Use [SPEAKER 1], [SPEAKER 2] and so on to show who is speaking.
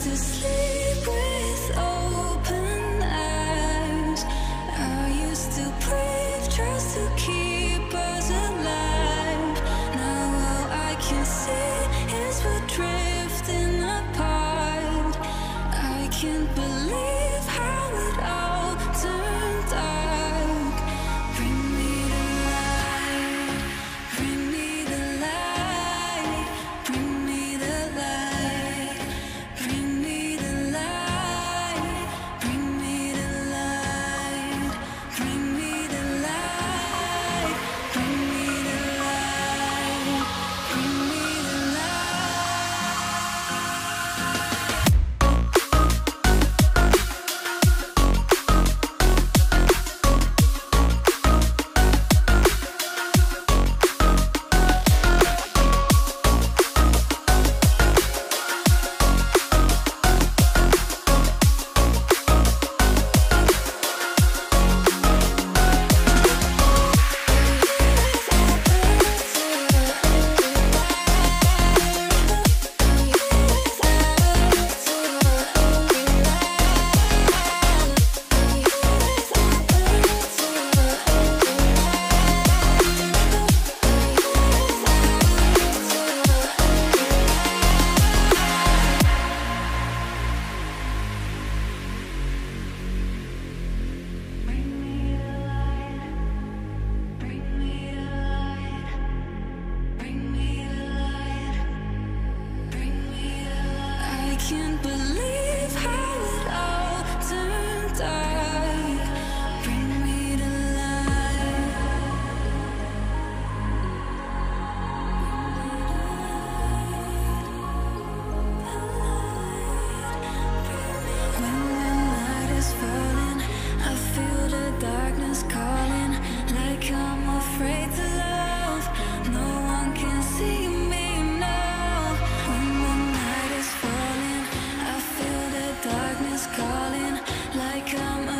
[SPEAKER 1] to sleep with all can't believe come